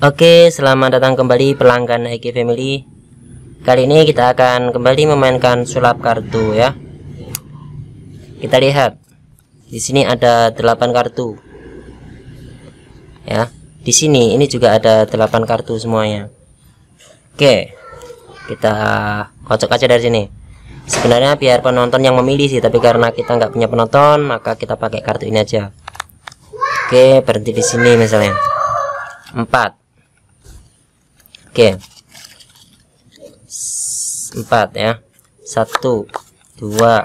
Oke, selamat datang kembali pelanggan Eki Family. Kali ini kita akan kembali memainkan sulap kartu ya. Kita lihat. Di sini ada 8 kartu. Ya. Di sini ini juga ada 8 kartu semuanya. Oke. Kita kocok aja dari sini. Sebenarnya biar penonton yang memilih sih, tapi karena kita nggak punya penonton, maka kita pakai kartu ini aja. Oke, berhenti di sini misalnya. 4 Oke. Empat ya. Satu, dua,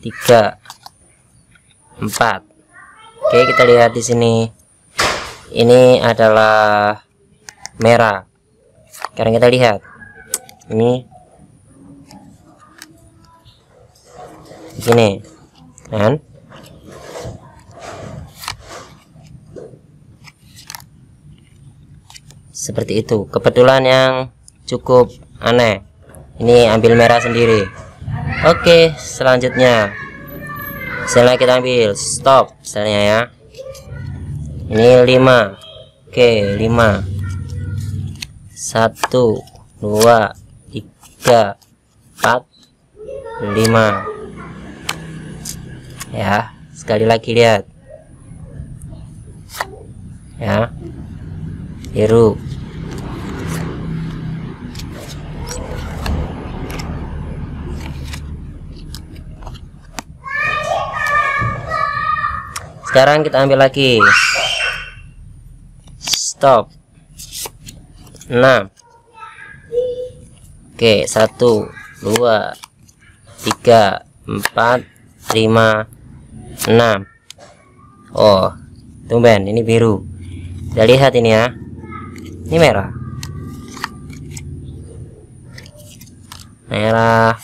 tiga, empat. Oke, kita lihat di sini. Ini adalah merah. Sekarang kita lihat. Ini sini kan seperti itu. Kebetulan yang cukup aneh. Ini ambil merah sendiri. Oke selanjutnya. Misalnya kita ambil stop misalnya ya. Ini 5 oke 5 satu dua tiga empat lima. Ya sekali lagi lihat. Ya biru sekarang kita ambil lagi. Stop. 6 oke 1 2 3 4 5 6 oh tumben ini biru. Kita lihat ini ya. Ini merah. Merah.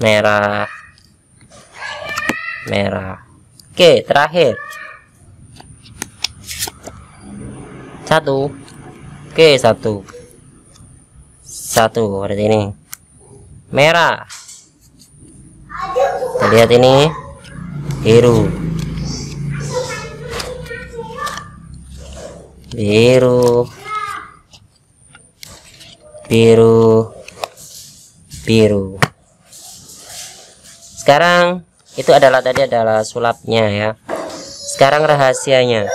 Merah merah. Oke terakhir. Satu. Oke satu. Satu berarti ini. Merah. Kita lihat ini. Biru. Biru. Biru. Biru. Sekarang itu adalah tadi adalah sulapnya ya. Sekarang rahasianya.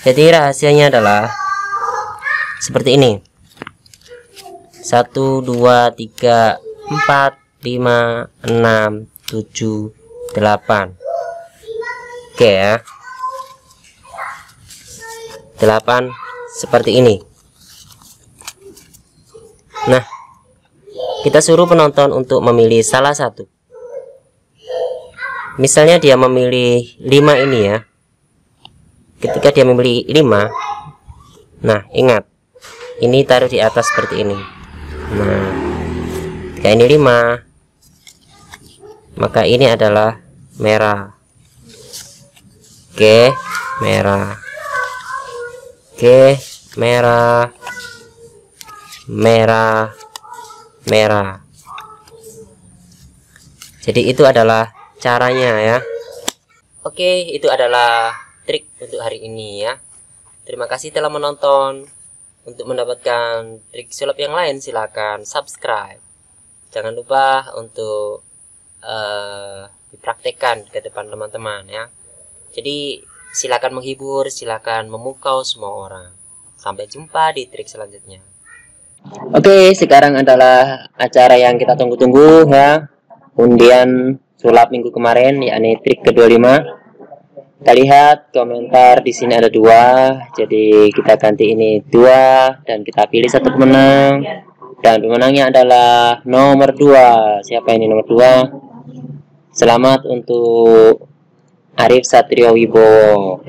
Jadi rahasianya adalah seperti ini. 1 2 3 4 5 6 7 8 oke ya. 8 seperti ini. Nah kita suruh penonton untuk memilih salah satu misalnya dia memilih 5 ini ya. Ketika dia memilih 5 nah ingat. Ini taruh di atas seperti ini. Nah ketika ini 5 maka ini adalah merah. Oke merah. Oke merah. Merah. Merah. Jadi itu adalah caranya ya. Oke itu adalah trik untuk hari ini ya. Terima kasih telah menonton. Untuk mendapatkan trik sulap yang lain silahkan subscribe. Jangan lupa untuk uh, dipraktekkan ke depan teman-teman ya. Jadi silakan menghibur, silakan memukau semua orang. Sampai jumpa di trik selanjutnya. Oke sekarang adalah acara yang kita tunggu-tunggu ya. Undian sulap minggu kemarin yakni trik ke-25 kita lihat komentar di sini ada dua. Jadi kita ganti ini dua dan kita pilih satu pemenang. Dan pemenangnya adalah nomor dua. Siapa ini nomor dua? Selamat untuk Arif Satrio Wibowo